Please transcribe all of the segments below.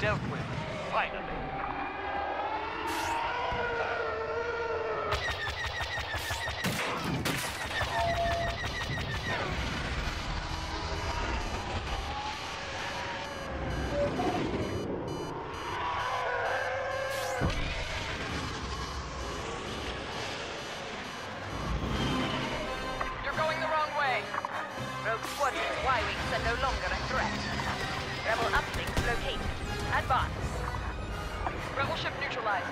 dealt with. Advise. Rebel ship neutralized.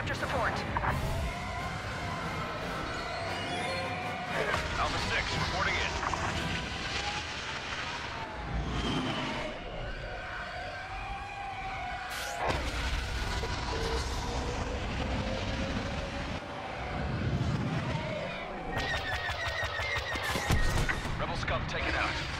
interceptor support. Alpha 6, reporting in. Rebel scum taken out.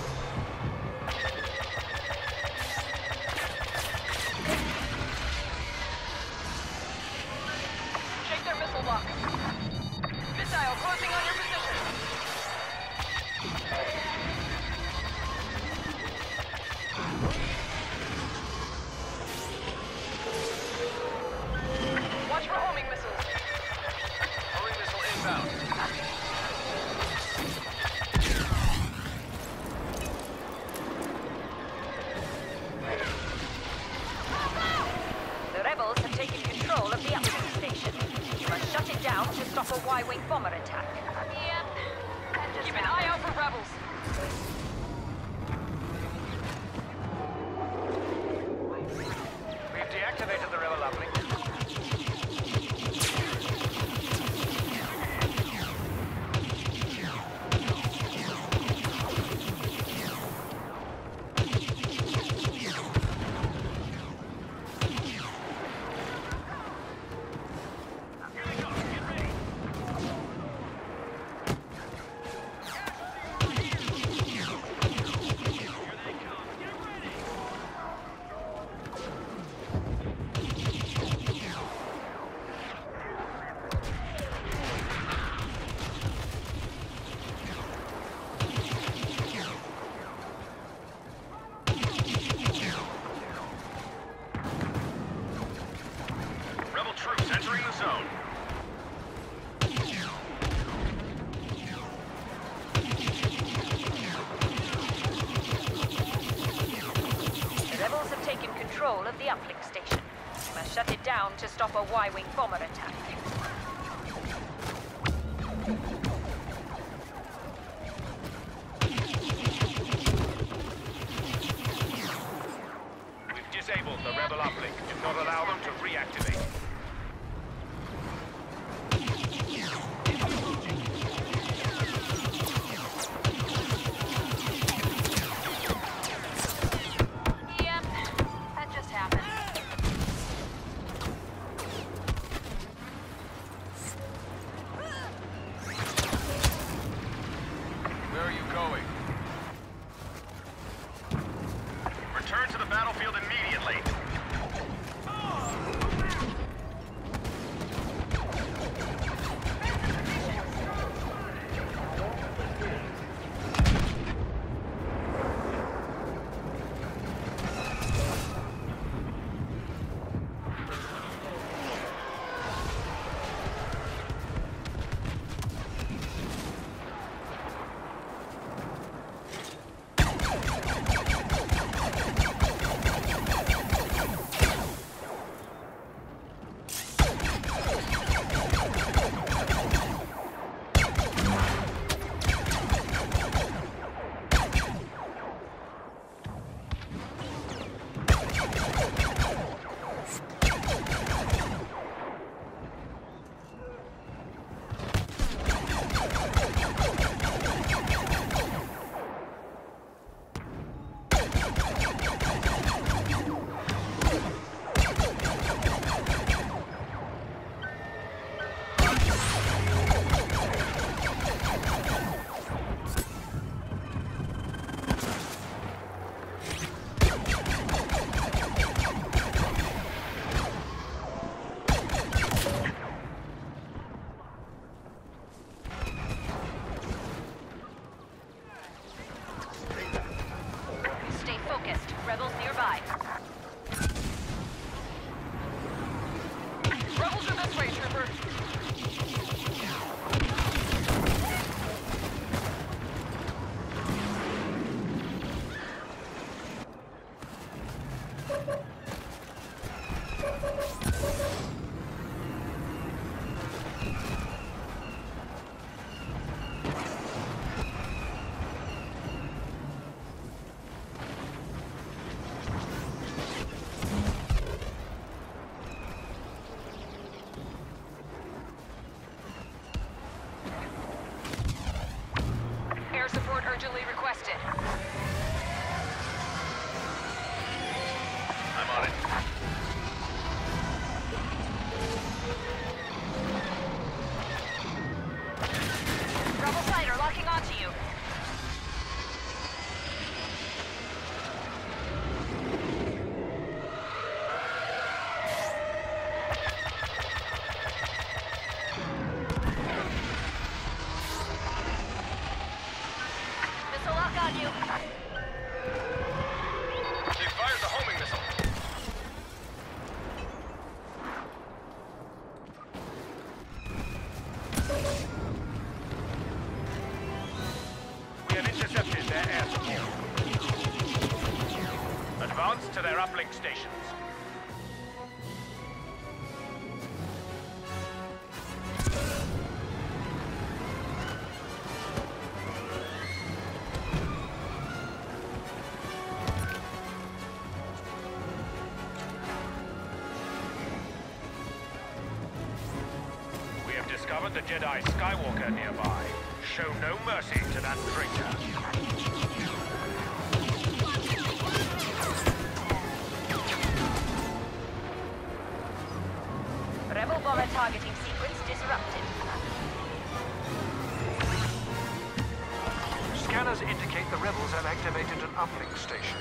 down to stop a Y-Wing bomber attack. We've disabled the rebel uplink. Do not allow them to reactivate. Have the Jedi Skywalker nearby. Show no mercy to that traitor. Rebel bomber targeting sequence disrupted. Scanners indicate the rebels have activated an uplink station.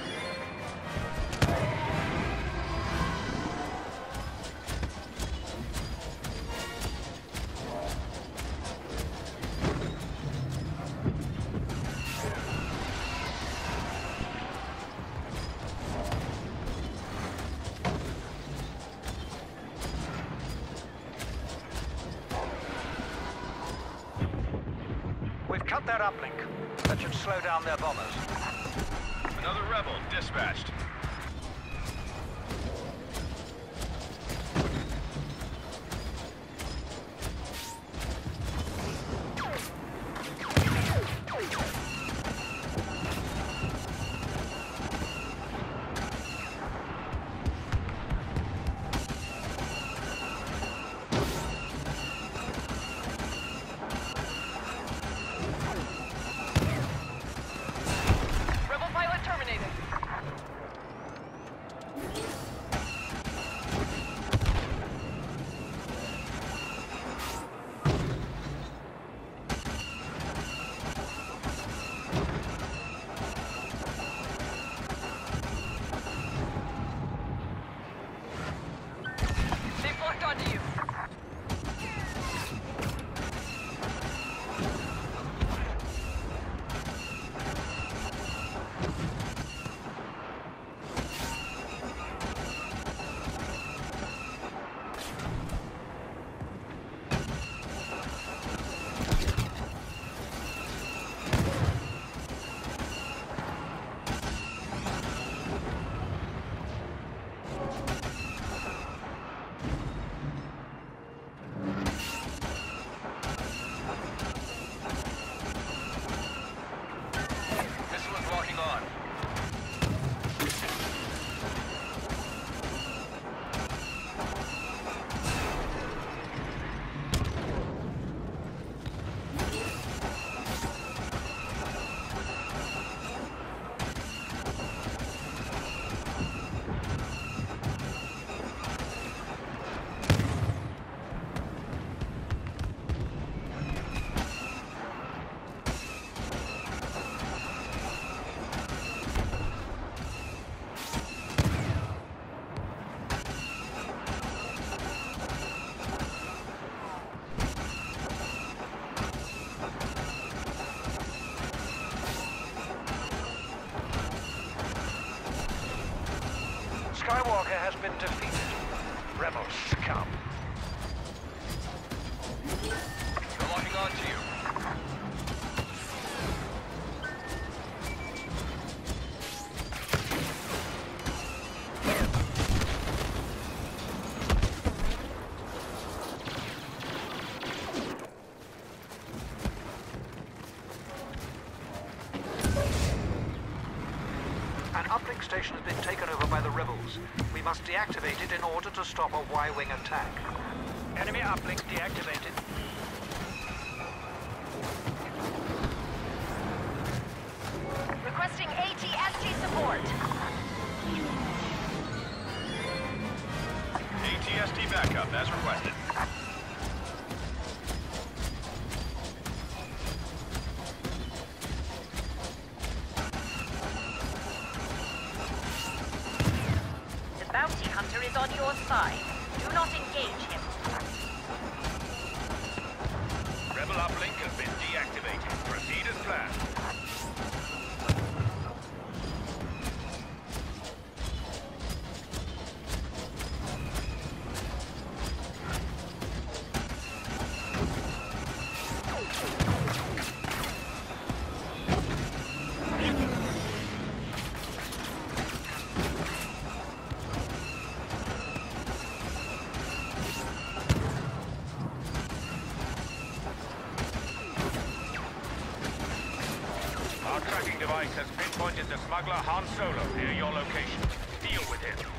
Their uplink. That should slow down their bombers. Another rebel dispatched. Skywalker has been defeated. Rebels succumb. They're locking on to you. An uplink station has been taken over by the rebels. We must deactivate it in order to stop a Y-wing attack. Enemy uplink deactivated. Requesting ATST support. ATST backup as requested. Do not engage device has pinpointed the smuggler Han Solo near your location. Deal with him.